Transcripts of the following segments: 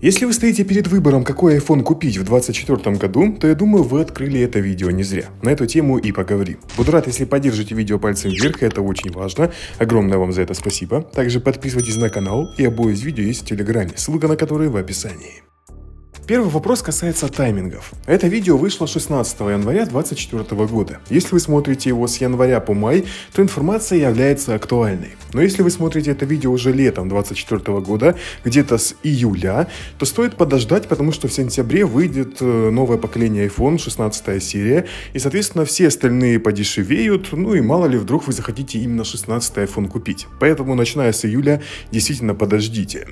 Если вы стоите перед выбором, какой iPhone купить в 2024 году, то я думаю, вы открыли это видео не зря. На эту тему и поговорим. Буду рад, если поддержите видео пальцем вверх, это очень важно. Огромное вам за это спасибо. Также подписывайтесь на канал, и обои из видео есть в Телеграме, ссылка на который в описании. Первый вопрос касается таймингов. Это видео вышло 16 января 2024 года. Если вы смотрите его с января по май, то информация является актуальной. Но если вы смотрите это видео уже летом 2024 года, где-то с июля, то стоит подождать, потому что в сентябре выйдет э, новое поколение iPhone, 16 серия, и, соответственно, все остальные подешевеют, ну и мало ли вдруг вы захотите именно 16 iPhone купить. Поэтому, начиная с июля, действительно подождите.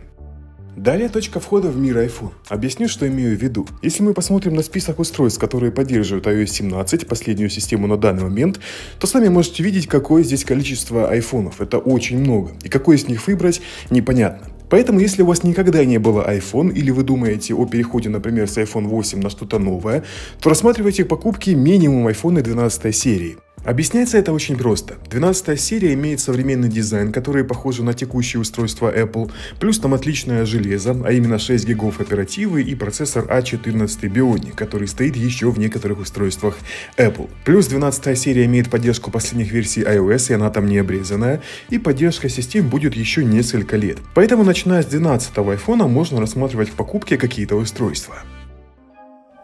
Далее точка входа в мир iPhone. Объясню, что имею в виду. Если мы посмотрим на список устройств, которые поддерживают iOS 17, последнюю систему на данный момент, то сами можете видеть, какое здесь количество айфонов. Это очень много. И какой из них выбрать, непонятно. Поэтому, если у вас никогда не было iPhone или вы думаете о переходе, например, с iPhone 8 на что-то новое, то рассматривайте покупки минимум iPhone 12 серии. Объясняется это очень просто. 12 серия имеет современный дизайн, который похож на текущее устройство Apple, плюс там отличное железо, а именно 6 гигов оперативы и процессор A14 а Bionic, который стоит еще в некоторых устройствах Apple. Плюс 12 серия имеет поддержку последних версий iOS, и она там не обрезанная, и поддержка систем будет еще несколько лет. Поэтому начиная с 12 iPhone можно рассматривать в покупке какие-то устройства.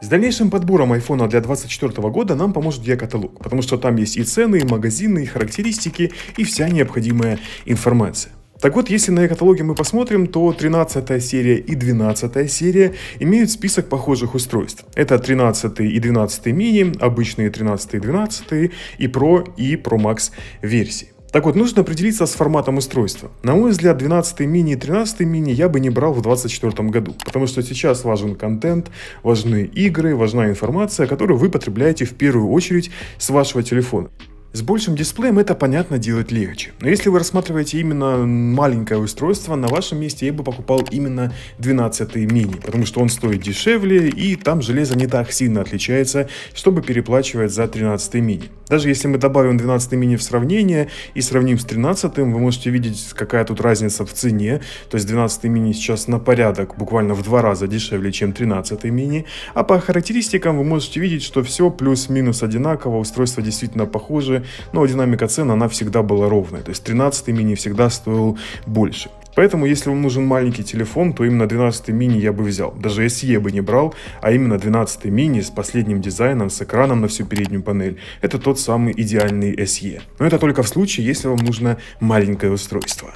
С дальнейшим подбором iPhone для 2024 года нам поможет я-каталог, потому что там есть и цены, и магазины, и характеристики, и вся необходимая информация. Так вот, если на каталоге мы посмотрим, то 13 серия и 12 серия имеют список похожих устройств. Это 13 и 12 мини, обычные 13 и 12 и Pro и Pro Max версии. Так вот, нужно определиться с форматом устройства. На мой взгляд, 12 мини и 13 мини я бы не брал в 2024 году, потому что сейчас важен контент, важны игры, важна информация, которую вы потребляете в первую очередь с вашего телефона. С большим дисплеем это, понятно, делать легче. Но если вы рассматриваете именно маленькое устройство, на вашем месте я бы покупал именно 12 мини, потому что он стоит дешевле и там железо не так сильно отличается, чтобы переплачивать за 13 мини. Даже если мы добавим 12 мини в сравнение и сравним с 13, вы можете видеть, какая тут разница в цене. То есть 12 мини сейчас на порядок, буквально в два раза дешевле, чем 13 мини. А по характеристикам вы можете видеть, что все плюс-минус одинаково, устройство действительно похоже, но динамика цен, она всегда была ровная. То есть 13 мини всегда стоил больше. Поэтому, если вам нужен маленький телефон, то именно 12 мини я бы взял. Даже SE бы не брал, а именно 12 мини с последним дизайном, с экраном на всю переднюю панель. Это тот самый идеальный SE. Но это только в случае, если вам нужно маленькое устройство.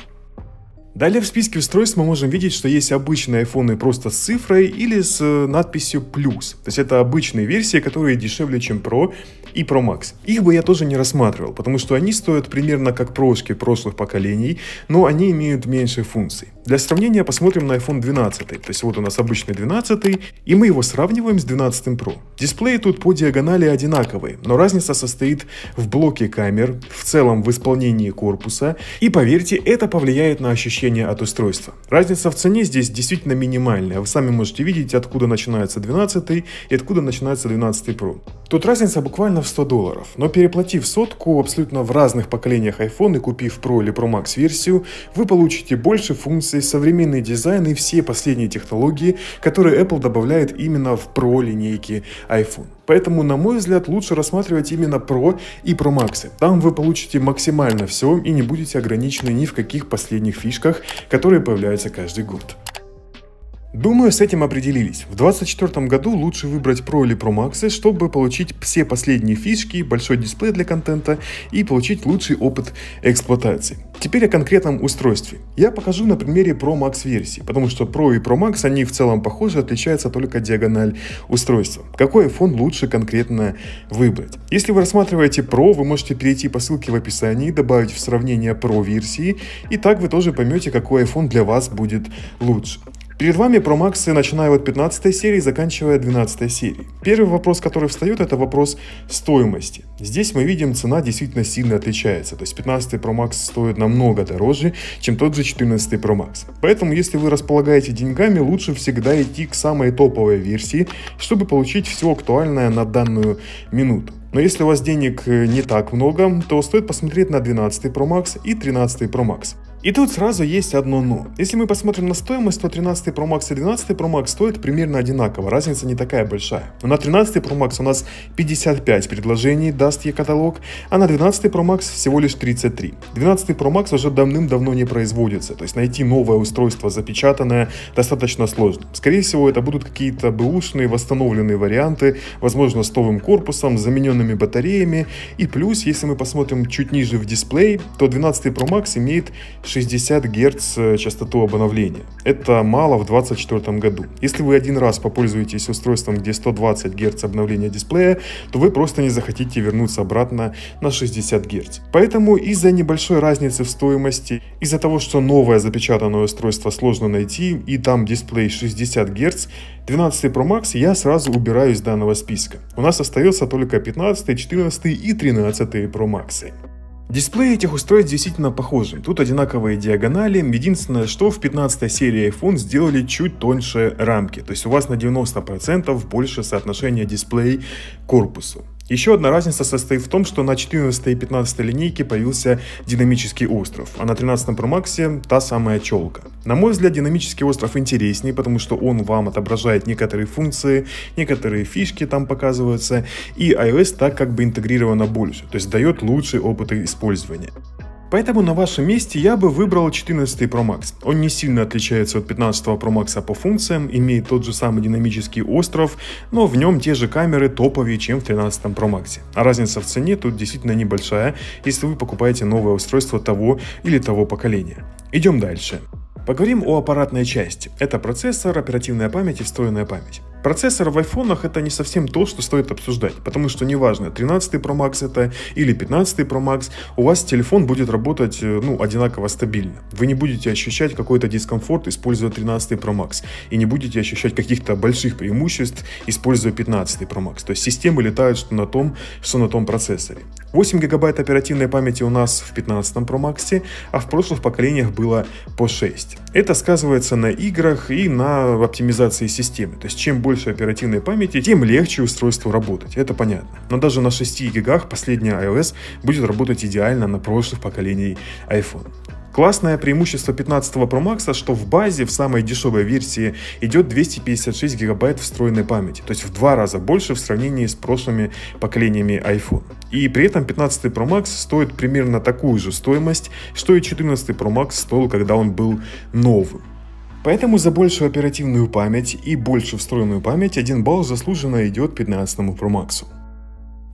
Далее в списке устройств мы можем видеть, что есть обычные iPhone просто с цифрой или с э, надписью плюс. То есть это обычные версии, которые дешевле, чем Pro и Pro Max. Их бы я тоже не рассматривал, потому что они стоят примерно как прошки прошлых поколений, но они имеют меньше функций. Для сравнения посмотрим на iPhone 12. То есть вот у нас обычный 12, и мы его сравниваем с 12 Pro. Дисплеи тут по диагонали одинаковые, но разница состоит в блоке камер, в целом в исполнении корпуса, и поверьте, это повлияет на ощущение ощущение от устройства. Разница в цене здесь действительно минимальная. Вы сами можете видеть, откуда начинается 12 и откуда начинается 12 Pro. Тут разница буквально в 100 долларов, но переплатив сотку абсолютно в разных поколениях iPhone и купив Pro или Pro Max версию, вы получите больше функций, современный дизайн и все последние технологии, которые Apple добавляет именно в Pro линейки iPhone. Поэтому, на мой взгляд, лучше рассматривать именно Pro и Pro Max. Там вы получите максимально все и не будете ограничены ни в каких последних фишках, которые появляются каждый год. Думаю, с этим определились. В 2024 году лучше выбрать Pro или Pro Max, чтобы получить все последние фишки, большой дисплей для контента и получить лучший опыт эксплуатации. Теперь о конкретном устройстве. Я покажу на примере Pro Max версии, потому что Pro и Pro Max, они в целом похожи, отличается только диагональ устройства. Какой iPhone лучше конкретно выбрать? Если вы рассматриваете Pro, вы можете перейти по ссылке в описании, добавить в сравнение Pro версии, и так вы тоже поймете, какой iPhone для вас будет лучше. Перед вами Max, начиная от 15 серии, заканчивая 12 серией. Первый вопрос, который встает, это вопрос стоимости. Здесь мы видим, цена действительно сильно отличается. То есть 15 Pro Max стоит намного дороже, чем тот же 14 Pro Max. Поэтому, если вы располагаете деньгами, лучше всегда идти к самой топовой версии, чтобы получить все актуальное на данную минуту. Но если у вас денег э, не так много, то стоит посмотреть на 12 Pro Max и 13 Pro Max. И тут сразу есть одно но. Если мы посмотрим на стоимость, то 13 Pro Max и 12 Pro Max стоят примерно одинаково, разница не такая большая. Но на 13 Pro Max у нас 55 предложений даст ей каталог, а на 12 Pro Max всего лишь 33. 12 Pro Max уже давным-давно не производится, то есть найти новое устройство запечатанное достаточно сложно. Скорее всего, это будут какие-то бэушные восстановленные варианты, возможно, с новым корпусом, замененными батареями. И плюс, если мы посмотрим чуть ниже в дисплей, то 12 Pro Max имеет 60 Гц э, частоту обновления. Это мало в 2024 году. Если вы один раз попользуетесь устройством, где 120 Гц обновления дисплея, то вы просто не захотите вернуться обратно на 60 Гц. Поэтому из-за небольшой разницы в стоимости, из-за того, что новое запечатанное устройство сложно найти, и там дисплей 60 Гц, 12 Pro Max я сразу убираю из данного списка. У нас остается только 15, 14 и 13 Pro Max. Дисплеи этих устройств действительно похожи. Тут одинаковые диагонали. Единственное, что в 15 серии iPhone сделали чуть тоньше рамки. То есть у вас на 90% больше соотношения дисплей к корпусу. Еще одна разница состоит в том, что на 14 и 15 линейке появился динамический остров, а на 13 Pro Max та самая челка. На мой взгляд, динамический остров интереснее, потому что он вам отображает некоторые функции, некоторые фишки там показываются, и iOS так как бы интегрировано больше, то есть дает лучший опыт использования. Поэтому на вашем месте я бы выбрал 14 Pro Max. Он не сильно отличается от 15 Pro Max по функциям, имеет тот же самый динамический остров, но в нем те же камеры топовее, чем в 13 Pro Max. А разница в цене тут действительно небольшая, если вы покупаете новое устройство того или того поколения. Идем дальше. Поговорим о аппаратной части. Это процессор, оперативная память и встроенная память. Процессор в айфонах это не совсем то, что стоит обсуждать, потому что неважно, 13 Pro Max это или 15 Pro Max, у вас телефон будет работать э, ну, одинаково стабильно. Вы не будете ощущать какой-то дискомфорт, используя 13 Pro Max, и не будете ощущать каких-то больших преимуществ, используя 15 Pro Max. То есть системы летают что на том, что на том процессоре. 8 гигабайт оперативной памяти у нас в 15 Pro Max, а в прошлых поколениях было по 6. Это сказывается на играх и на оптимизации системы. То есть чем больше оперативной памяти, тем легче устройству работать, это понятно. Но даже на 6 гигах последняя iOS будет работать идеально на прошлых поколений iPhone. Классное преимущество 15 Pro Max, что в базе, в самой дешевой версии, идет 256 гигабайт встроенной памяти, то есть в два раза больше в сравнении с прошлыми поколениями iPhone. И при этом 15 Pro Max стоит примерно такую же стоимость, что и 14 Pro Max стоил, когда он был новым. Поэтому за большую оперативную память и больше встроенную память 1 балл заслуженно идет 15 Pro Max.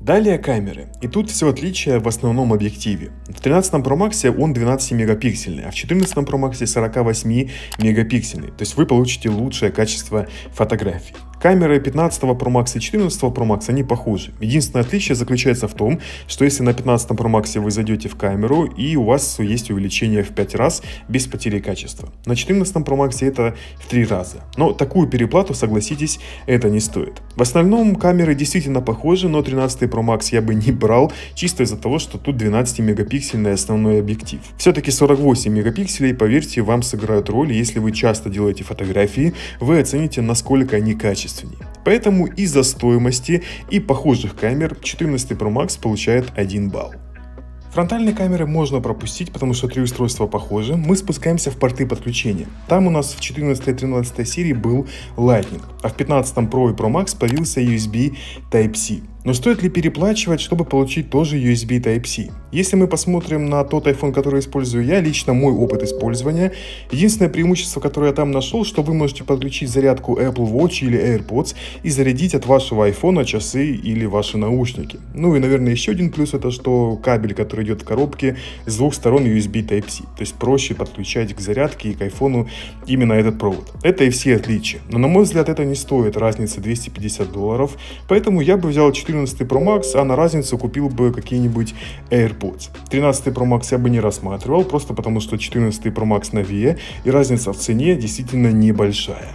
Далее камеры. И тут все отличие в основном объективе. В 13 Pro Max он 12 мегапиксельный, а в 14 Pro Max 48 мегапиксельный. То есть вы получите лучшее качество фотографий. Камеры 15 Pro Max и 14 Pro Max, они похожи. Единственное отличие заключается в том, что если на 15 Pro Max вы зайдете в камеру, и у вас есть увеличение в 5 раз без потери качества. На 14 Pro Max это в 3 раза. Но такую переплату, согласитесь, это не стоит. В остальном камеры действительно похожи, но 13 Pro Max я бы не брал, чисто из-за того, что тут 12-мегапиксельный основной объектив. Все-таки 48 мегапикселей, поверьте, вам сыграют роль, если вы часто делаете фотографии, вы оцените, насколько они качественные качественнее. Поэтому из-за стоимости и похожих камер 14 Pro Max получает 1 балл. Фронтальные камеры можно пропустить, потому что три устройства похожи. Мы спускаемся в порты подключения. Там у нас в 14 и 13 серии был Lightning, а в 15 Pro и Pro Max появился USB Type-C. Но стоит ли переплачивать, чтобы получить тоже USB Type-C? Если мы посмотрим на тот iPhone, который использую я, лично мой опыт использования, единственное преимущество, которое я там нашел, что вы можете подключить зарядку Apple Watch или AirPods и зарядить от вашего iPhone часы или ваши наушники. Ну и, наверное, еще один плюс это, что кабель, который идет в коробке, с двух сторон USB Type-C. То есть проще подключать к зарядке и к iPhone именно этот провод. Это и все отличия. Но на мой взгляд это не стоит разницы 250 долларов, поэтому я бы взял 14 Pro Max, а на разницу купил бы какие-нибудь AirPods AirPods. 13 Pro Max я бы не рассматривал, просто потому что 14 Pro Max новее, и разница в цене действительно небольшая.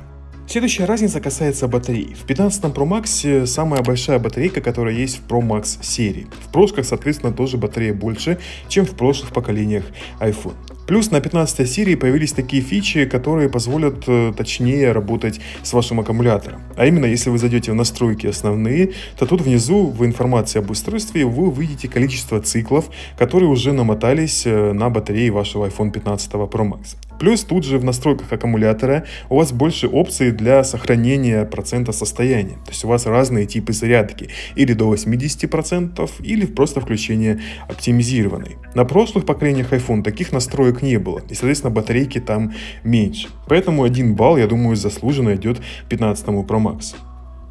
Следующая разница касается батареи. В 15 Pro Max самая большая батарейка, которая есть в Pro Max серии. В прошлых, соответственно, тоже батарея больше, чем в прошлых поколениях iPhone. Плюс на 15 серии появились такие фичи, которые позволят э, точнее работать с вашим аккумулятором. А именно, если вы зайдете в настройки основные, то тут внизу в информации об устройстве вы увидите количество циклов, которые уже намотались э, на батарее вашего iPhone 15 Pro Max. Плюс тут же в настройках аккумулятора у вас больше опций для сохранения процента состояния. То есть у вас разные типы зарядки. Или до 80%, или просто включение оптимизированной. На прошлых поколениях iPhone таких настроек не было. И, соответственно, батарейки там меньше. Поэтому один балл, я думаю, заслуженно идет 15 Pro Max.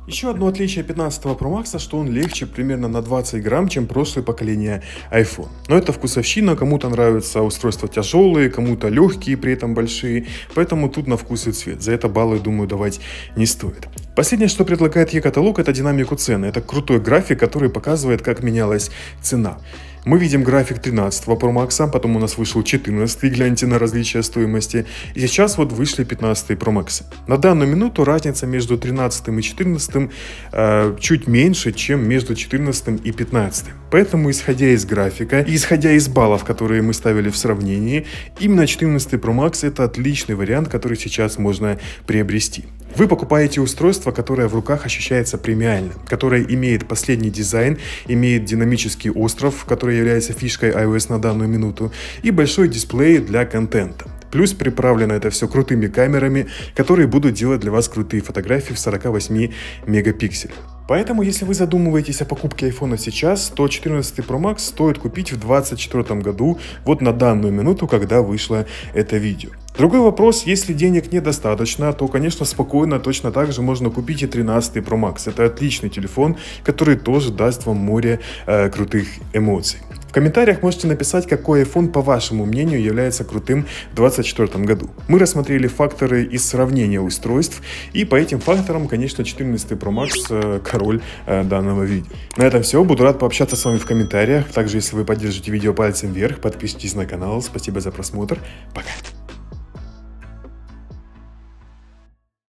Еще одно отличие 15 Pro Max, что он легче примерно на 20 грамм, чем прошлое поколение iPhone. Но это вкусовщина, кому-то нравятся устройства тяжелые, кому-то легкие, при этом большие, поэтому тут на вкус и цвет. За это баллы, думаю, давать не стоит. Последнее, что предлагает e-каталог, это динамику цены. Это крутой график, который показывает, как менялась цена. Мы видим график 13 Pro Max, потом у нас вышел 14, гляньте на различия стоимости, и сейчас вот вышли 15 Pro Max. На данную минуту разница между 13 и 14 э, чуть меньше, чем между 14 и 15. Поэтому, исходя из графика исходя из баллов, которые мы ставили в сравнении, именно 14 Pro Max это отличный вариант, который сейчас можно приобрести. Вы покупаете устройство, которое в руках ощущается премиально, которое имеет последний дизайн, имеет динамический остров, который является фишкой iOS на данную минуту, и большой дисплей для контента. Плюс приправлено это все крутыми камерами, которые будут делать для вас крутые фотографии в 48 мегапикселях. Поэтому, если вы задумываетесь о покупке iPhone сейчас, то 14 Pro Max стоит купить в 2024 году, вот на данную минуту, когда вышло это видео. Другой вопрос, если денег недостаточно, то, конечно, спокойно, точно так же можно купить и 13 Pro Max. Это отличный телефон, который тоже даст вам море э, крутых эмоций. В комментариях можете написать, какой iPhone, по вашему мнению, является крутым в 2024 году. Мы рассмотрели факторы из сравнения устройств, и по этим факторам, конечно, 14 Pro Max э, король э, данного видео. На этом все. Буду рад пообщаться с вами в комментариях. Также, если вы поддержите видео пальцем вверх, подпишитесь на канал. Спасибо за просмотр. Пока.